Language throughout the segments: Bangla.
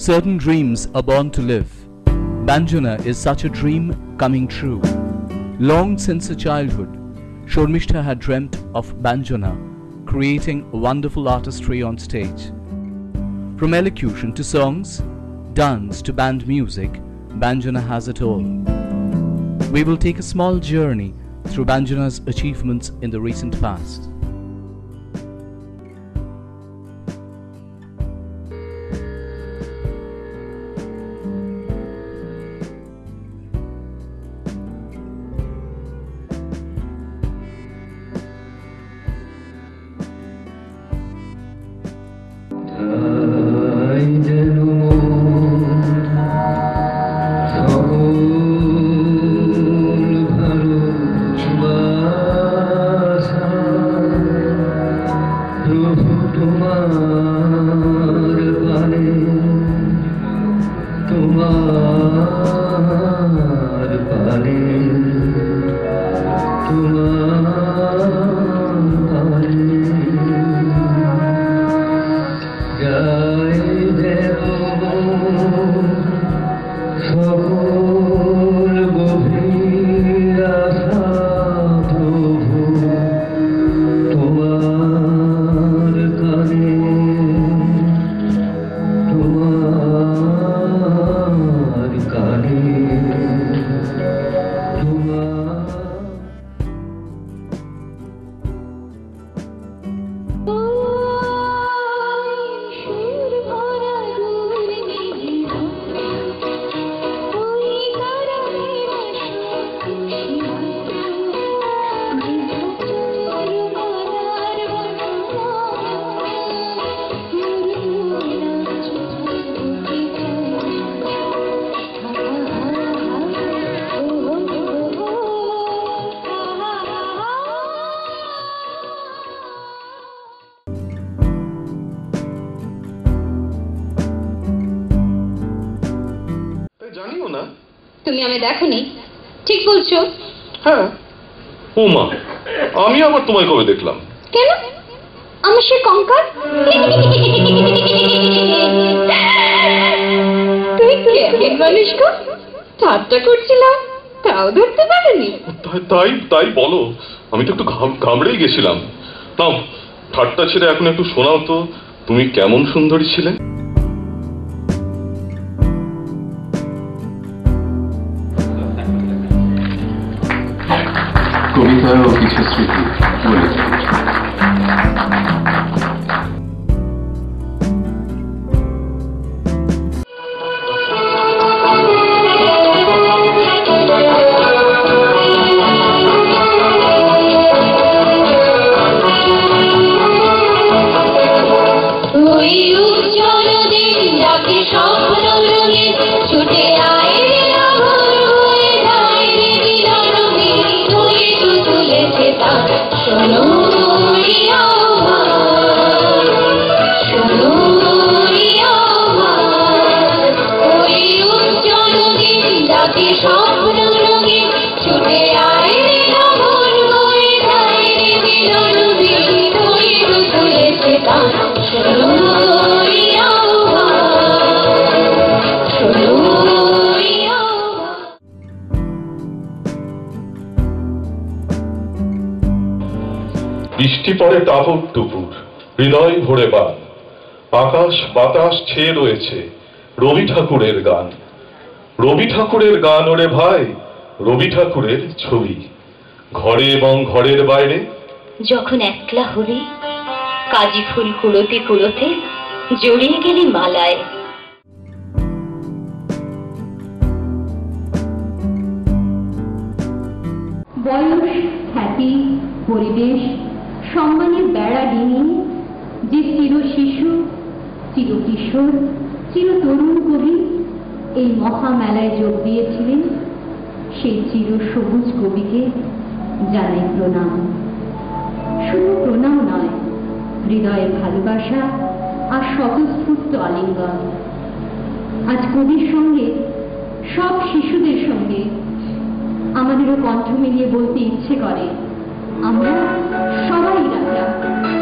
Certain dreams are born to live. Banjana is such a dream coming true. Long since her childhood, Shormishta had dreamt of Banjana, creating wonderful artistry on stage. From elocution to songs, dance to band music, Banjana has it all. We will take a small journey through Banjana's achievements in the recent past. তোমার তুমি আমি দেখনি? ঠিক বলছো। হ্যাঁ। উমা আমি আবার তোমায় কবে দেখলাম? কেন? আমি সে কঙ্কাল? তুই কেমন মানুষ গো? ঠাট্টা করছিলাম তাও ধরতে পারিনি। তাই তাই বলো। আমি তো একটু ঘাম ঘাবড়েই গেছিলাম। নাও ঠাট্টা ছেড়ে এখন একটু শোনাও তো তুমি কেমন সুন্দরী ছিলে? Великой Орелки Чесвитовой. বৃষ্টি পড়ে টাপুর টুপুর হৃদয় ভরে বান। আকাশ বাতাস ছেয়ে রয়েছে রবি ঠাকুরের গান। রবি ঠাকুরের গান ওরে ভাই রবি ঠাকুরের ছবি। ঘরে এবং ঘরের বাইরে। যখন একলা হলি কাজি ফুল কুড়োতে কুড়োতে জড়িয়ে গেলি মালায়। বয়স খ্যাতি পরিবেশ সম্মানের বেড়া ডিঙিয়ে যে চির শিশু, চির কিশোর, চির তরুণ কবি এই মহামেলায় যোগ দিয়েছিলেন সেই চির সবুজ কবিকে জানাই প্রণাম। শুধু প্রণাম নয় হৃদয়ে ভালোবাসা আর স্বতঃস্ফূর্ত আলিঙ্গন। আজ কবির সঙ্গে সব শিশুদের সঙ্গে আমাদেরও কণ্ঠ মিলিয়ে বলতে ইচ্ছে করে, আমরা সবাই রাজা তবু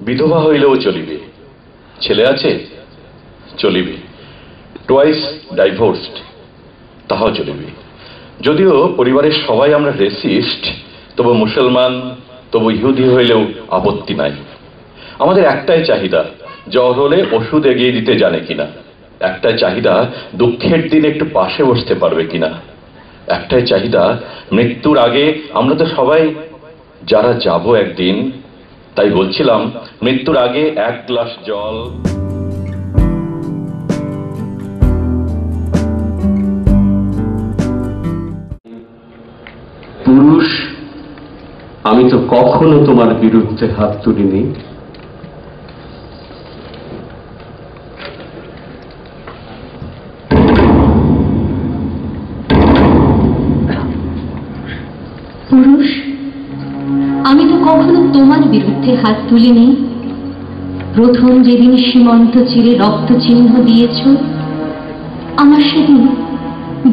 বিধবা হইলেও চলিবে। ছেলে আছে, চলিবে। টোয়াইস ডাইভোর্সড তাহাও চলিবে। যদিও পরিবারের সবাই আমরা রেসিস্ট তবু মুসলমান তবু ইহুদি হইলেও আপত্তি নাই। আমাদের একটাই চাহিদা, জ্বর হলে ওষুধ এগিয়ে দিতে জানে কিনা। একটাই চাহিদা, দুঃখের দিন একটু পাশে বসতে পারবে কিনা। একটাই চাহিদা, মৃত্যুর আগে আমরা তো সবাই, যারা যাব একদিন, তাই বলছিলাম, মৃত্যুর আগে এক গ্লাস জল আমি তো কখনো তোমার বিরুদ্ধে হাত তুলিনি। পুরুষ, আমি তো কখনো তোমার বিরুদ্ধে হাত তুলিনি। প্রথম যেদিন সীমন্ত চিরে রক্ত চিহ্ন দিয়েছ, আমার সেদিন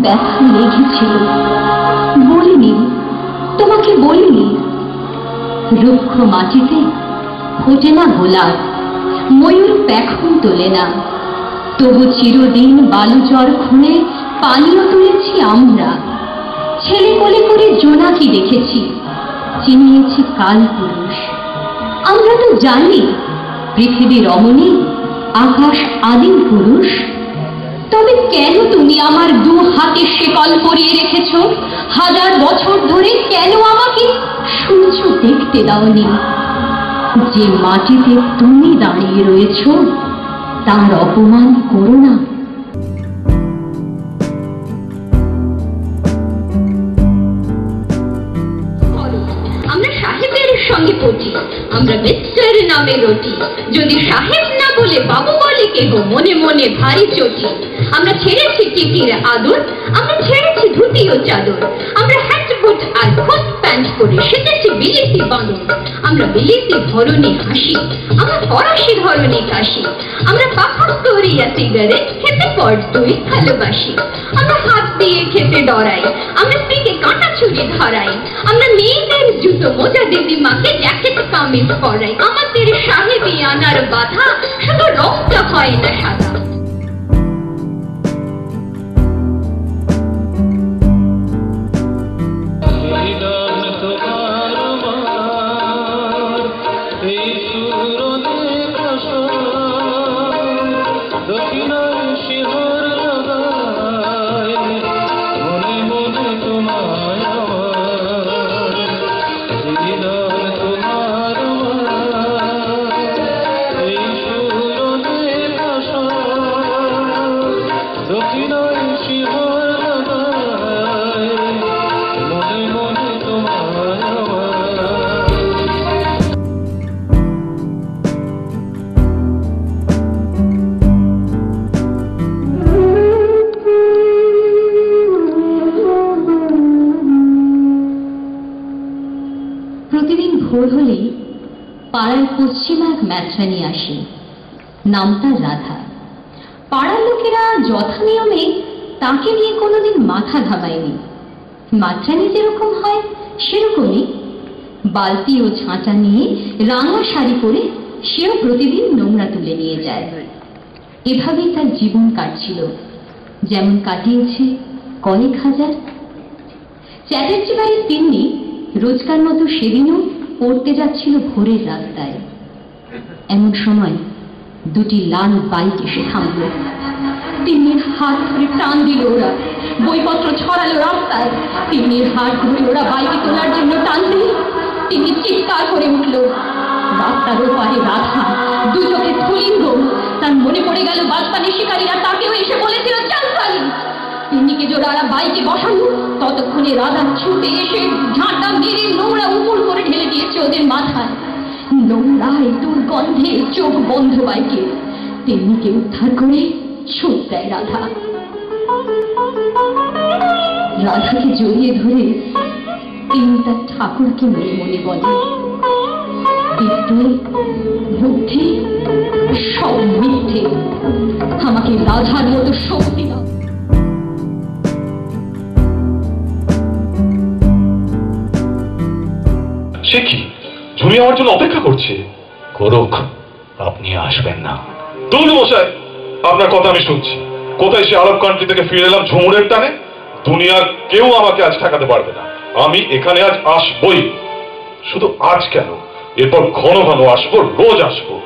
ব্যথা লেগেছিল। বলিনি, তোমাকে বলিনি রুক্ষ মাটিতে ফোটে না গোলাপ ময়ূর পেখন তোলে না। তবু চিরদিন বালুচর খুনে পানীয় তুলেছি আমরা। ছেলে কোলে করে জোনাকি দেখেছি, চিনিয়েছি কাল পুরুষ। আমরা তো জানি পৃথিবী রমণী আকাশ আদিম পুরুষ। তবে কেন তুমি আমার দু হাতে শেকল পরিয়ে রেখেছ? হাজার বছর ধরে কেন আমাকে সূর্য দেখতে দাওনি? যে মাটিতে তুমি দাঁড়িয়ে রয়েছ, তার অপমান করো না। আমরা সাহেবের সঙ্গে পটি আমরা মিস্টার নামে রটি। যদি সাহেব বলে বাবু বলে কেহ মনে মনে ভারী চটি। আমরা ছেড়েছি টিকির আদর আমরা ছেড়েছি ধুতি ও চাদর। আমরা হ্যাট বুট আর কোট প্যান্ট পরে সেজেছি বিলিতি বাঁদর আমরা বিলিতি ধরনে হাসি, আমরা ফরাসি ধরনে কাশি। আমরা পাখা করিয়া সিগারেট খেতে পর তুই ভালোবাসি। আমরা হাত দিয়ে খেতে ডরাই, আমরা স্ত্রীকে কাঁটা ছুরি ধরাই। আমরা মেয়েদের জুতো মোজা দিদি মাকে জ্যাকেট কামিজ পরাই। আমাদের সাহেবি আনার বাধা, শুধু রক্ত হয় না সাদা। ম্যাথরানি আসে। নাম তার রাধা। পাড়ার লোকেরা যথা নিয়মে তাকে নিয়ে কোনোদিন মাথা ঘামায়নি। মাত্রানি যেরকম হয়, সেরকমই। বালতি ও ছাঁচা নিয়ে রাঙা শাড়ি পরে সেও প্রতিদিন নোংরা তুলে নিয়ে যায়। এভাবেই তার জীবন কাটছিল। যেমন কাটিয়েছে কয়েক হাজার। চ্যাটার্জি বাড়ির তিন্নি রোজকার মতো সেদিনও পড়তে যাচ্ছিল ভোরের রাস্তায়। এমন সময় দুটি লাল বাইক এসে থামল। তিন্নির হাত ধরে টান দিল ওরা। বইপত্র ছড়ালো রাস্তায়। তিন্নির হাত ধরে ওরা বাইকে তোলার জন্য টানলে তিনি চিৎকার করে উঠল। রাস্তার ওপারে রাধা দু চোখে স্ফুলিঙ্গ তার মনে পড়ে গেল বাদপানি শিকারীরা তাকেও এসে বলেছিল, চাল পালি তিন্নিকে জোড়ারা বাইকে বসানো ততক্ষণে রাধা ছুটে এসে ঝাঁটা মেরে নোংরা উপর করে ঢেলে দিয়েছে ওদের মাথায়। নোংরায় দুর্গন্ধে চোখ বন্ধ বাইকে। তেমনিকে উদ্ধার করে? ছুট দেয় রাধা। রাধাকে জড়িয়ে ধরে তিনি তার ঠাকুরকে মনে মনে বলে। বুদ্ধি সব মিথ্যে আমাকে রাধার মতো শক্তি সে কি? ঝুমি আমার জন্য অপেক্ষা করছে। করুক আপনি আসবেন না। দুলু মশাই আপনার কথা আমি শুনছি। কোথায় সে আরব কান্ট্রি থেকে ফিরে এলাম ঝুমুরের টানে? দুনিয়ার কেউ আমাকে আজ ঠেকাতে পারবে না। আমি এখানে আজ আসবই। শুধু আজ কেন? এরপর ঘন ঘন আসব রোজ আসব।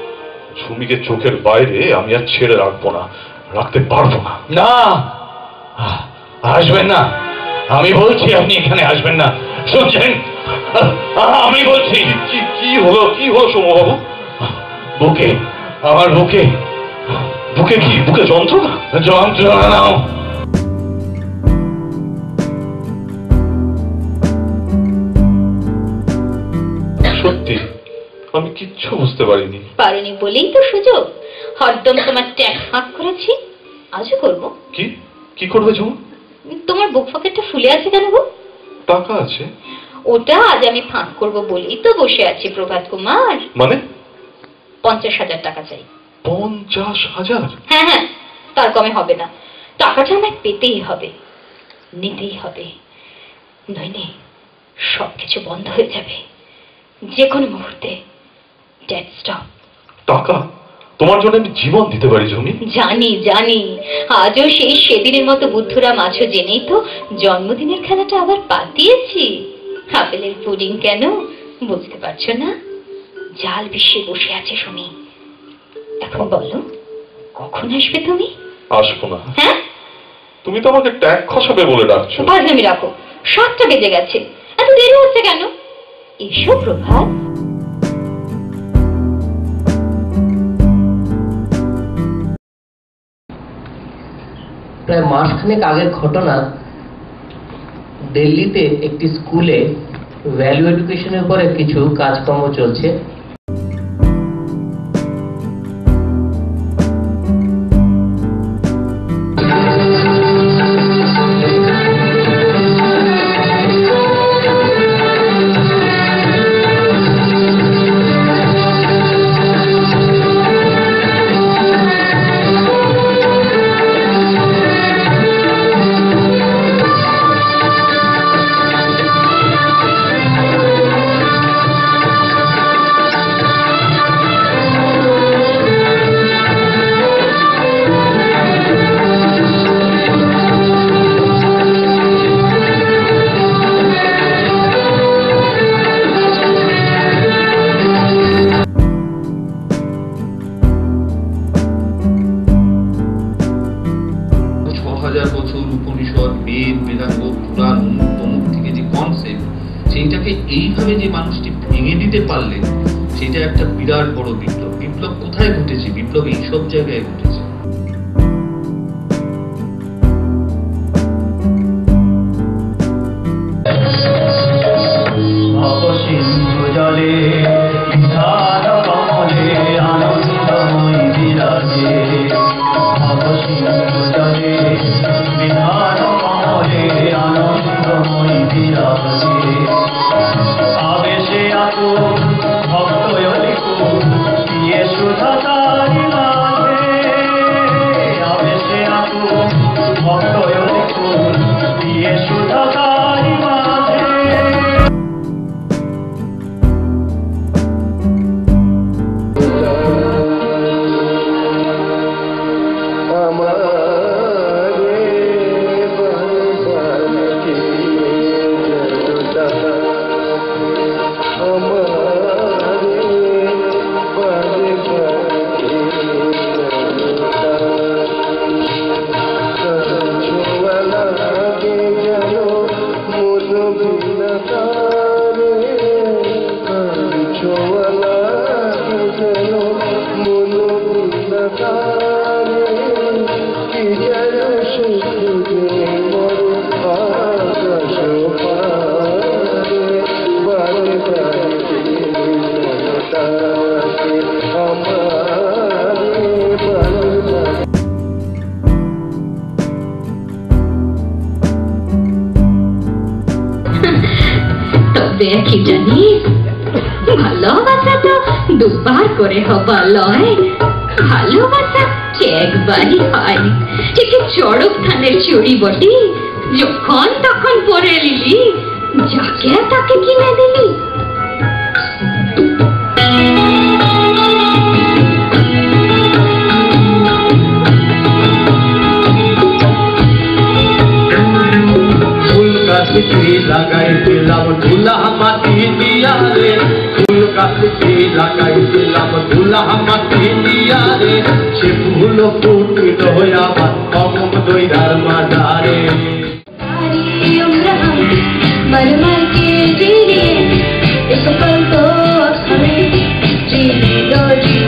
ঝুমিকে চোখের বাইরে আমি আর ছেড়ে রাখব না রাখতে পারব না। না আসবেন না। আমি বলছি আপনি এখানে আসবেন না। শুনছেন? আমি বলছি কি- হলো কি হলো সৌম্যবাবু বুকে আমার বুকে বুকে কি বুকে যন্ত্রণা? যন্ত্রণা নাও। সত্যি আমি কিচ্ছু বুঝতে পারিনি। পারোনি বলেই তো সুযোগ। হরদম তোমার ট্যাগ ফাঁক করেছি আজও করব। কি? কি করবে ঝুমুর তোমার বুক পকেটটা ফুলে আছে কেন গো? টাকা আছে। ওটা আজ আমি ফাঁক করব বলেই তো বসে আছি প্রভাত কুমার। মানে? পঞ্চাশ হাজার টাকা চাই। পঞ্চাশ হাজার? হ্যাঁ হ্যাঁ তার কমে হবে না। টাকাটা আমায় পেতেই হবে নিতেই হবে। নইলে সব কিছু বন্ধ হয়ে যাবে। যে কোনো মুহূর্তে। ডেড স্টপ টাকা? তোমার জন্য আমি জীবন দিতে পারি ঝুমি জানি জানি। আজও সেই সেদিনের মতো বুদ্ধুরাম আছো জেনেই তো জন্মদিনের খেলাটা আবার পাতিয়েছি আপেলের পুডিং কেন? বুঝতে পারছ না? জাল বিশ্বে বসে আছে শুনি এখন বলো কখন আসবে তুমি? আসব না। হ্যাঁ? তুমি তো আমাকে ট্যাগ খসাবে বলে ডাকছো। বাজনামি রাখো সাতটা বেজে গেছে। এত দেরি হচ্ছে কেন? এসো প্রভাত। প্রায় মাসখানেক আগের ঘটনা দিল্লিতে একটি স্কুলে ভ্যালু এডুকেশনের উপরে কিছু কাজকর্ম চলছে। বিরাট বড় বিপ্লব। বিপ্লব কোথায় ঘটেছে? বিপ্লব এইসব জায়গায় ঘটেছে। لا گين হবে কি জানি? ভালোবাসা তো দুবার করে হবা লয়। ভালোবাসা একবারই হয়। ঠিক চড়ক ধানের চুরি বটি, যখন তখন পরে লিলি যাকে তাকে কিনে দিলি? কাশ্মীরি লাগাইছিলাম ধুলা মাটি দিয়া রে। ফুল কাশ্মীরি লাগাইছিলাম ধুলা মাটি দিয়া রে। সে ফুল ফুটল আমার অমক দৈরার মাজারে। मर मर के जी इस पल को हमें जी लो जी